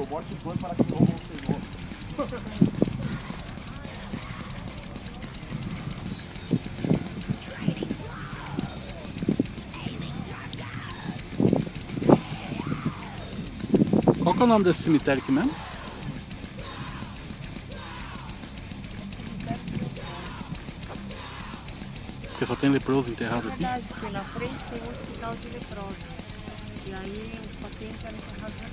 meu, bote os dois para que o lobo não se Qual que é o nome desse cemitério aqui mesmo? Porque só tem leproso enterrado aqui. verdade, porque na frente tem um hospital de leprosos. E aí os pacientes eram aqui.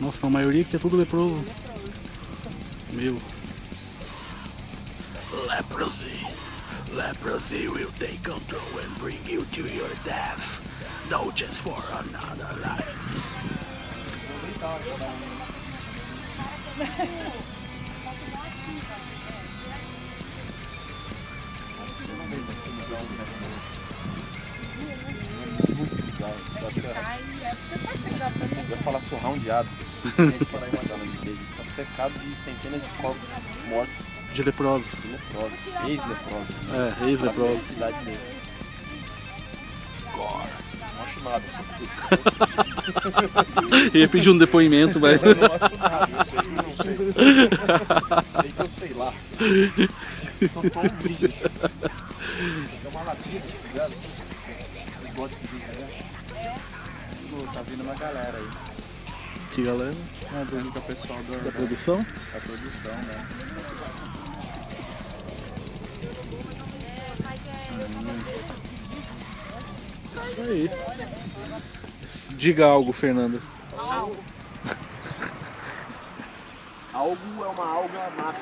Nossa, a maioria aqui é tudo leproso. Leprosos. Meu. Leprosy. Leprosy will take control and bring you to your death. No chance for another life. Muito Eu ia falar surroundado. Parar em Madalena de. Está cercado de centenas de corpos mortos De leprosos. de leprosos. Ex-leprosos. Né? É, ex-leprosos. felicidade deles. Agora. Não acho nada sobre isso. Ia pedir um depoimento, mas. Eu não acho nada. Eu sei eu não sei. Sei que eu sei lá. Só tô um brilho. Que galera? Ah, do único pessoal da, Da produção? da produção, né? Isso aí. Diga algo, Fernando. Algo é uma alga macho.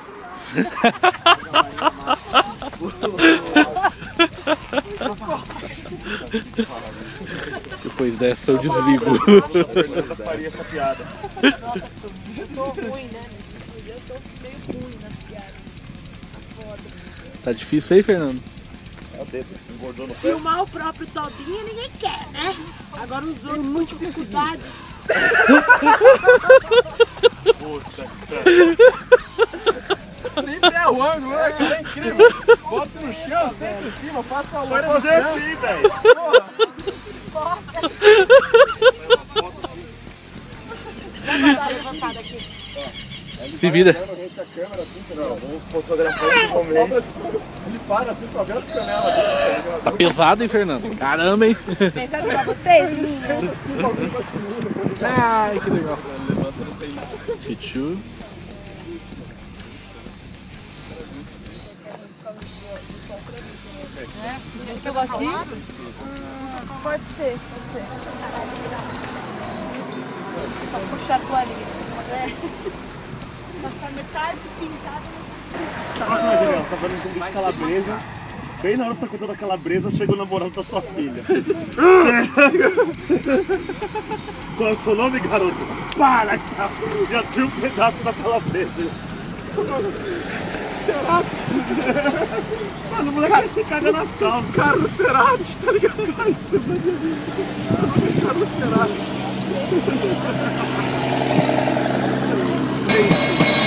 Depois dessa eu desligo. A Fernanda faria essa piada. Eu tô ruim, né? Eu tô meio ruim nas piadas. Tá difícil aí, Fernando? É o dedo, engordou no pé. Filmar o próprio Tobinho ninguém quer, né? Agora os outros com dificuldade. Puta que Sempre é o ângulo, né? Cara, é incrível. Bota no chão, sempre em cima, faça a Só loira no fazer assim, velho. Se vira. Vamos fotografar esse momento. Ele para assim, só vê as canelas dele. Tá pesado, hein, Fernando? Caramba, hein? Pensando pra vocês? Ai, que legal. Pichu. Eu aqui? Pode ser, pode ser. Só puxar a toalhinha. É. Vai ficar metade pintada. Próxima, Juliana, você tá fazendo um de calabresa. Bem na hora que você tá contando a calabresa, chega o namorado da sua filha. Qual é o seu nome, garoto? Para, está! Já tinha um pedaço da calabresa. Será? Mano, o moleque se caga nas calças. Carlos Cerati, tá ligado? Carlos Cerati. Carlos Cerati. me.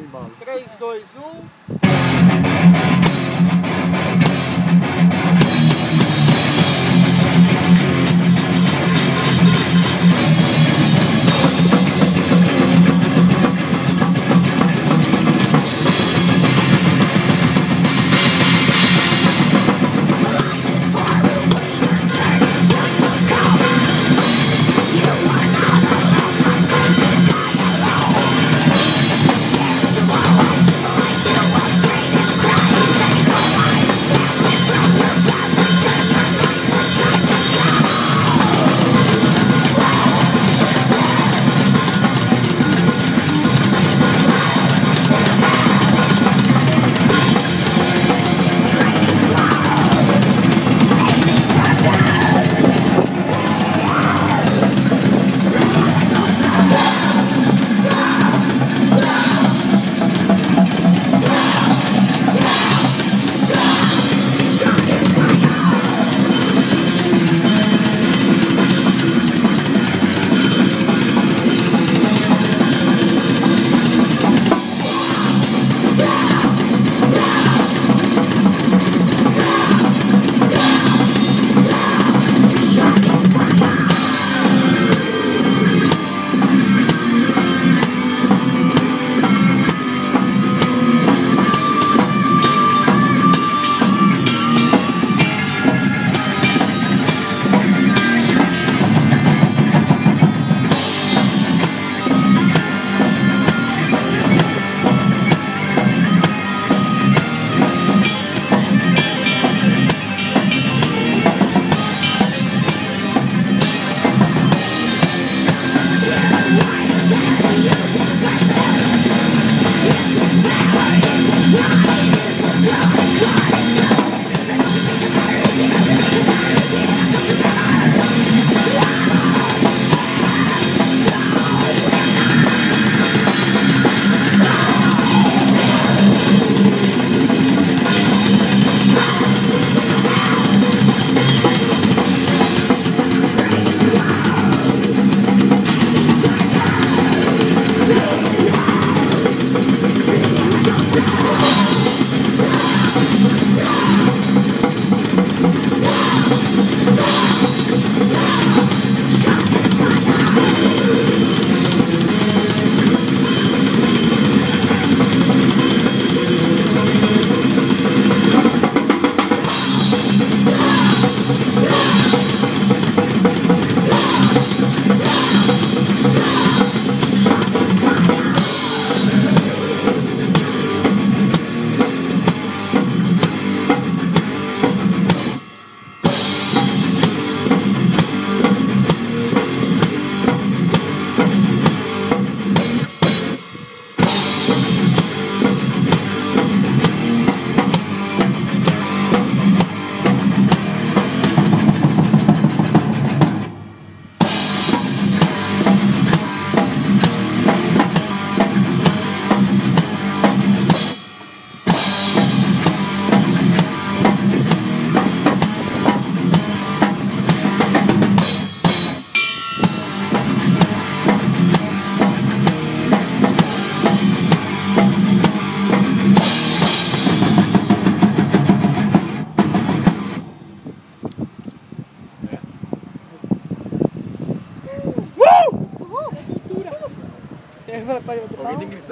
Embalo. 3, 2, 1.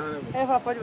Né? Ela pode